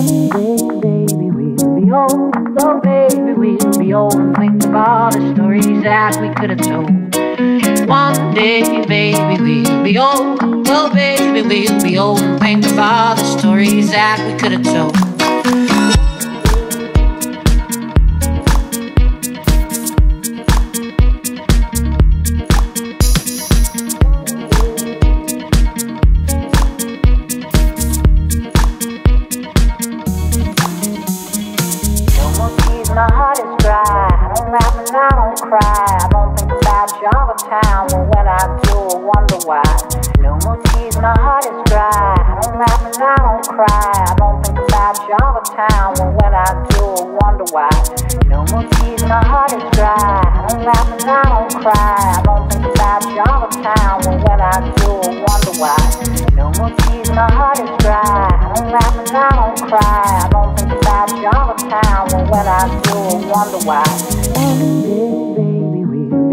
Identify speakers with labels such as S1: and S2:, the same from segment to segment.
S1: One day, baby, we'll be old. Oh, baby, we'll be old and think of all the stories that we could have told. One day, baby, we'll be old. Oh, baby, we'll be old and think of all the stories that we could have told. Cry. I don't think about you all the time. When I do, I wonder why. No more tears, my heart is dry. I don't laugh and I don't cry. I don't think about you all the time. When I do, I wonder why. No more tears, my heart is dry. I don't laugh and I don't cry. I don't think about you all the time. When I do, I wonder why. No more tears, my heart is dry. I don't laugh and I don't cry. I don't think about you all the time. When I do, I wonder why.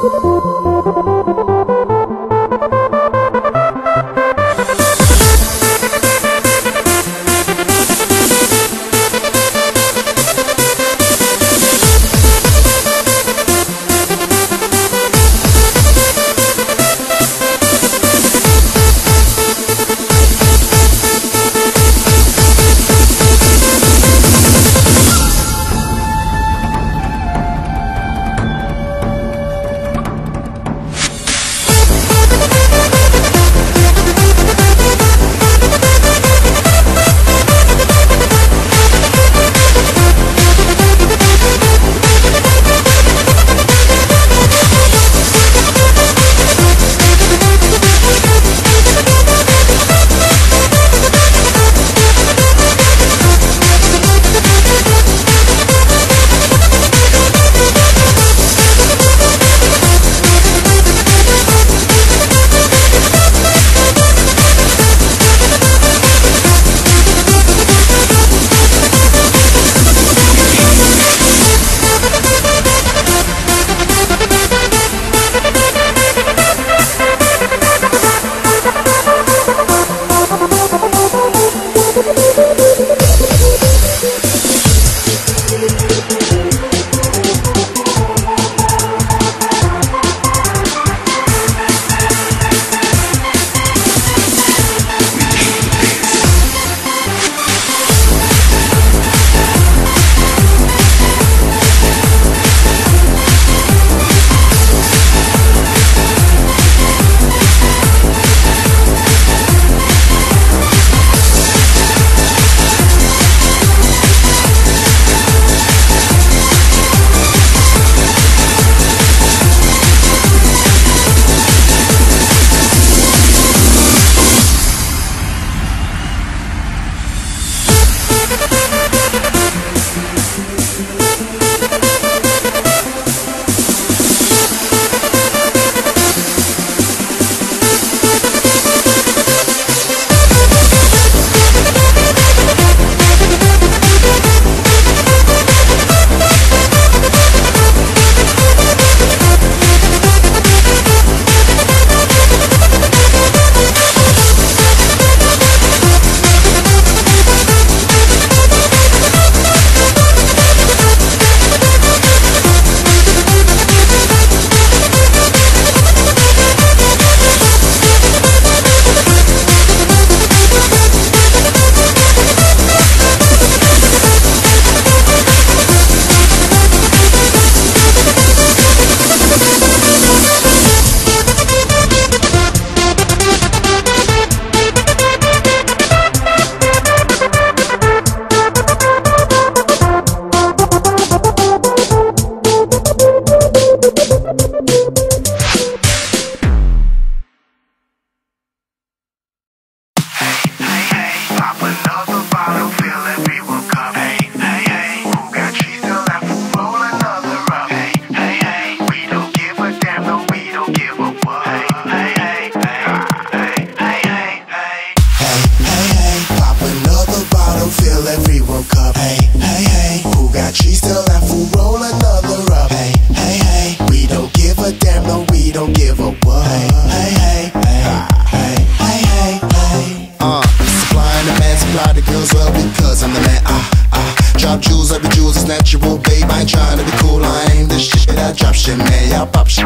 S2: Thank you.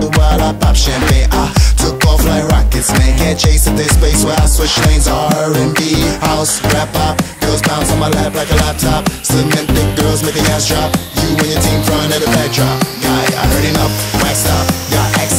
S2: While I pop champagne. I took off like rockets, man. Can't chase at this space where I switch lanes. R&B, house, rap, pop. Girls bounce on my lap like a laptop. Cement thick girls make the ass drop. You and your team front at the backdrop. Yeah, I heard enough, wax stop. Y'all act